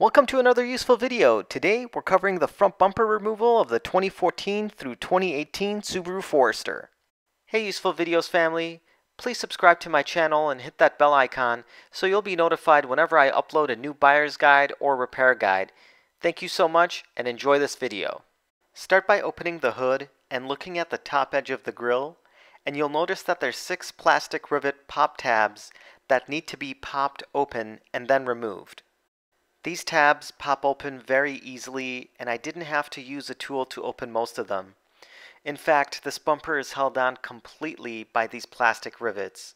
Welcome to another useful video. Today we're covering the front bumper removal of the 2014 through 2018 Subaru Forester. Hey Useful Videos family, please subscribe to my channel and hit that bell icon so you'll be notified whenever I upload a new buyer's guide or repair guide. Thank you so much and enjoy this video. Start by opening the hood and looking at the top edge of the grille and you'll notice that there's six plastic rivet pop tabs that need to be popped open and then removed. These tabs pop open very easily and I didn't have to use a tool to open most of them. In fact, this bumper is held on completely by these plastic rivets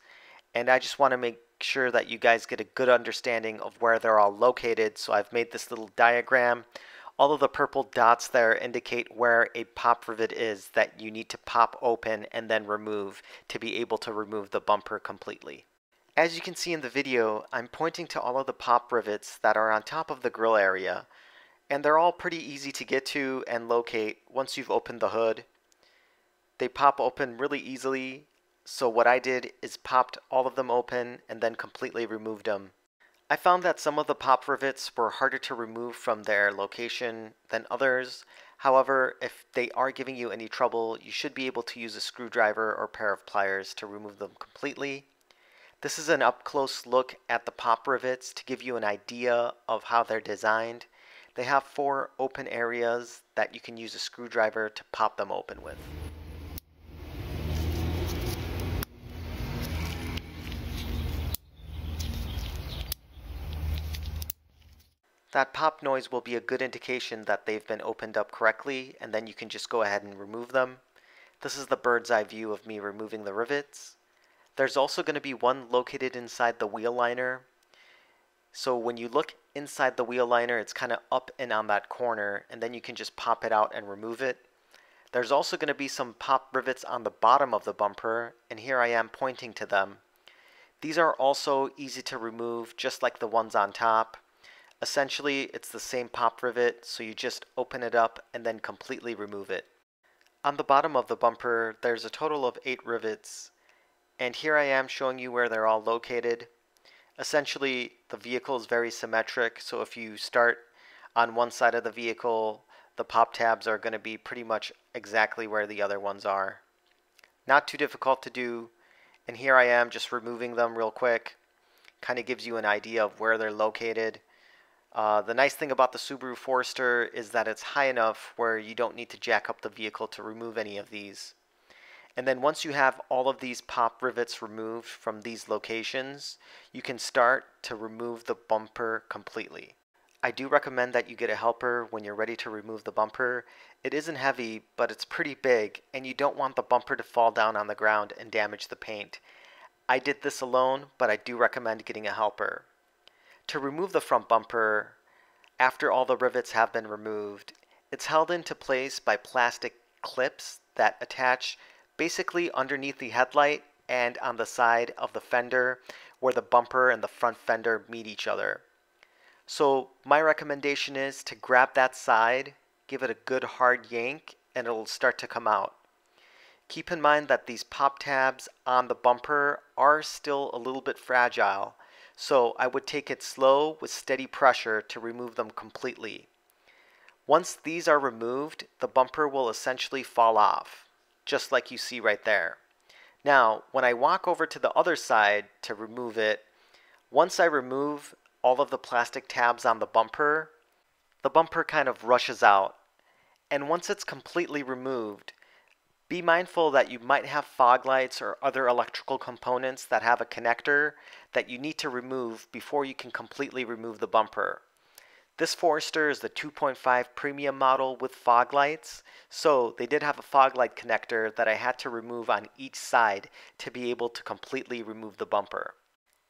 and I just want to make sure that you guys get a good understanding of where they're all located so I've made this little diagram. All of the purple dots there indicate where a pop rivet is that you need to pop open and then remove to be able to remove the bumper completely. As you can see in the video, I'm pointing to all of the pop rivets that are on top of the grill area, and they're all pretty easy to get to and locate once you've opened the hood. They pop open really easily, so what I did is popped all of them open and then completely removed them. I found that some of the pop rivets were harder to remove from their location than others. However, if they are giving you any trouble, you should be able to use a screwdriver or pair of pliers to remove them completely. This is an up close look at the pop rivets to give you an idea of how they're designed. They have four open areas that you can use a screwdriver to pop them open with. That pop noise will be a good indication that they've been opened up correctly and then you can just go ahead and remove them. This is the bird's eye view of me removing the rivets. There's also going to be one located inside the wheel liner. So when you look inside the wheel liner, it's kind of up and on that corner, and then you can just pop it out and remove it. There's also going to be some pop rivets on the bottom of the bumper, and here I am pointing to them. These are also easy to remove, just like the ones on top. Essentially, it's the same pop rivet, so you just open it up and then completely remove it. On the bottom of the bumper, there's a total of 8 rivets, and here I am showing you where they're all located. Essentially, the vehicle is very symmetric, so if you start on one side of the vehicle, the pop tabs are going to be pretty much exactly where the other ones are. Not too difficult to do, and here I am just removing them real quick. Kind of gives you an idea of where they're located. Uh, the nice thing about the Subaru Forester is that it's high enough where you don't need to jack up the vehicle to remove any of these. And then once you have all of these pop rivets removed from these locations, you can start to remove the bumper completely. I do recommend that you get a helper when you're ready to remove the bumper. It isn't heavy, but it's pretty big, and you don't want the bumper to fall down on the ground and damage the paint. I did this alone, but I do recommend getting a helper. To remove the front bumper, after all the rivets have been removed, it's held into place by plastic clips that attach basically underneath the headlight and on the side of the fender where the bumper and the front fender meet each other. So my recommendation is to grab that side, give it a good hard yank, and it'll start to come out. Keep in mind that these pop tabs on the bumper are still a little bit fragile, so I would take it slow with steady pressure to remove them completely. Once these are removed, the bumper will essentially fall off just like you see right there. Now, when I walk over to the other side to remove it, once I remove all of the plastic tabs on the bumper, the bumper kind of rushes out. And once it's completely removed, be mindful that you might have fog lights or other electrical components that have a connector that you need to remove before you can completely remove the bumper. This Forester is the 2.5 premium model with fog lights, so they did have a fog light connector that I had to remove on each side to be able to completely remove the bumper.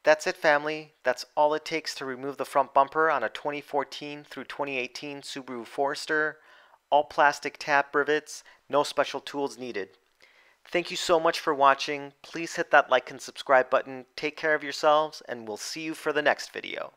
That's it family, that's all it takes to remove the front bumper on a 2014 through 2018 Subaru Forester. All plastic tab rivets, no special tools needed. Thank you so much for watching. Please hit that like and subscribe button. Take care of yourselves, and we'll see you for the next video.